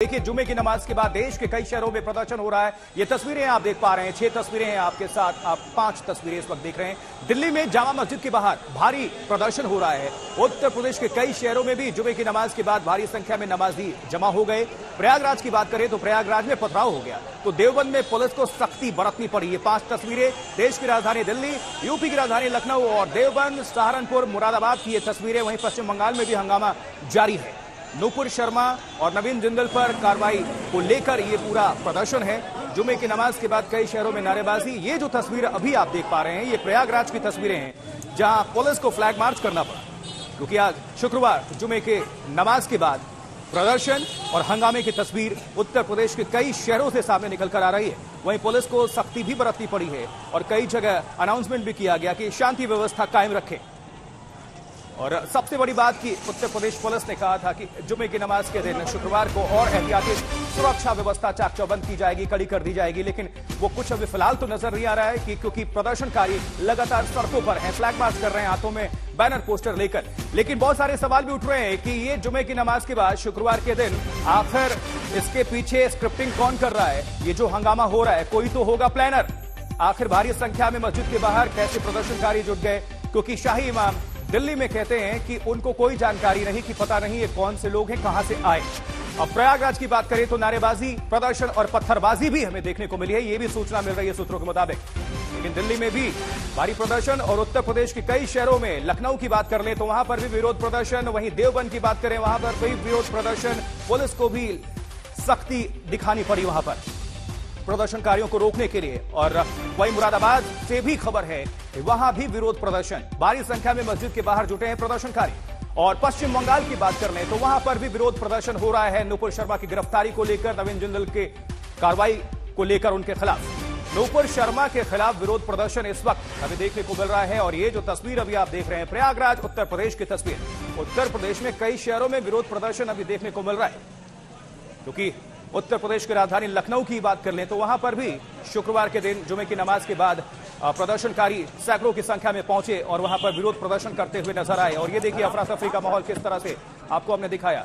देखिए, जुमे की नमाज़ के बाद देश के कई शहरों में प्रदर्शन हो रहा है। ये तस्वीरें आप देख पा रहे हैं, छह तस्वीरें हैं आपके साथ। आप पाँच तस्वीरें इस वक्त देख रहे हैं। दिल्ली में जामा मस्जिद के बाहर भारी प्रदर्शन हो रहा है। उत्तर प्रदेश के कई शहरों में भी जुमे की नमाज़ के बाद भारी संख्या में नमाजी जमा हो गए। प्रयागराज की बात करें तो प्रयागराज में पथराव हो गया। तो देवबंद में पुलिस को सख्ती बरतनी पड़ी। ये पाँच तस्वीरें देश की राजधानी दिल्ली, यूपी की राजधानी लखनऊ और देवबंद, सहारनपुर, मुरादाबाद की ये तस्वीरें वहीं पश्चिम बंगाल में भी हंगामा जारी है। नूपुर शर्मा और नवीन जिंदल पर कार्रवाई को लेकर ये पूरा प्रदर्शन है। जुमे की नमाज़ के बाद कई शहरों में नारेबाजी। ये जो तस्वीर अभी आप देख पा रहे हैं, ये प्रयागराज की तस्वीरें हैं, जहाँ पुलिस को फ्लैग मार्च करना पड़ा। क्योंकि आज शुक्रवार जुमे के नमाज़ के बाद प्रदर्शन और हंगामे की तस्वीर उत्तर प्रदेश के कई शहरों से सामने निकल कर आ रही है। वहीं पुलिस को सख्ती भी बरतनी पड़ी है और कई जगह अनाउंसमेंट भी किया गया कि शांति व्यवस्था कायम रखें। और सबसे बड़ी बात की उत्तर प्रदेश पुलिस ने कहा था कि जुमे की नमाज़ के दिन शुक्रवार को और एहतियाती सुरक्षा व्यवस्था चाक चौबंद की जाएगी, कड़ी कर दी जाएगी, लेकिन वो कुछ अभी फ़िलहाल तो नज़र नहीं आ रहा है कि क्योंकि प्रदर्शनकारी लगातार सड़कों पर हैं फ्लैग मार्च कर रहे हैं, हाथों में बैनर पोस्टर लेकर। लेकिन बहुत सारे सवाल भी उठ रहे हैं कि ये जुमे की नमाज़ के बाद शुक्रवार के दिन आखिर इसके पीछे स्क्रिप्टिंग कौन कर रहा है? ये जो हंगामा हो रहा है, कोई तो होगा प्लानर आखिर भारी संख्या में मस्जिद के बाहर कैसे प्रदर्शनकारी जुट गए? क्योंकि शाही इमाम दिल्ली में कहते हैं कि उनको कोई जानकारी नहीं कि पता नहीं ये कौन से लोग हैं, कहाँ से आए। अब प्रयागराज की बात करें तो नारेबाजी, प्रदर्शन और पत्थरबाजी भी हमें देखने को मिली है, ये भी सूचना मिल रही है सूत्रों के मुताबिक। लेकिन दिल्ली में भी भारी प्रदर्शन और उत्तर प्रदेश के कई शहरों में लखनऊ की बात कर ले तो वहाँ पर भी विरोध प्रदर्शन, वहीं देवबंद की बात करें, वहाँ पर भी विरोध प्रदर्शन, पुलिस को भी सख्ती दिखानी पड़ी वहाँ पर। प्रदर्शनकारियों को रोकने के लिए और वहीं मुरादाबाद से भी खबर है वहाँ भी विरोध प्रदर्शन। भारी संख्या में मस्जिद के बाहर जुटे हैं प्रदर्शनकारी। और पश्चिम बंगाल की बात कर तो वहाँ पर भी विरोध प्रदर्शन हो रहा है नुपुर शर्मा की गिरफ्तारी को लेकर, नवीन जिंदल के कार्रवाई को लेकर उनके खिलाफ। नूपुर शर्मा के खिलाफ विरोध प्रदर्शन इस वक्त हमें देखने को मिल रहा है और ये जो तस्वीर अभी आप देख रहे हैं, प्रयागराज, उत्तर प्रदेश की तस्वीर। उत्तर प्रदेश में कई शहरों में विरोध प्रदर्शन अभी देखने को मिल रहा है। क्योंकि उत्तर प्रदेश की राजधानी लखनऊ की बात कर लें तो वहाँ पर भी शुक्रवार के दिन जुमे की नमाज़ के बाद प्रदर्शनकारी सैकड़ों की संख्या में पहुँचे और वहाँ पर विरोध प्रदर्शन करते हुए नज़र आए। और ये देखिए अफरा तफरी का माहौल किस तरह से आपको हमने दिखाया।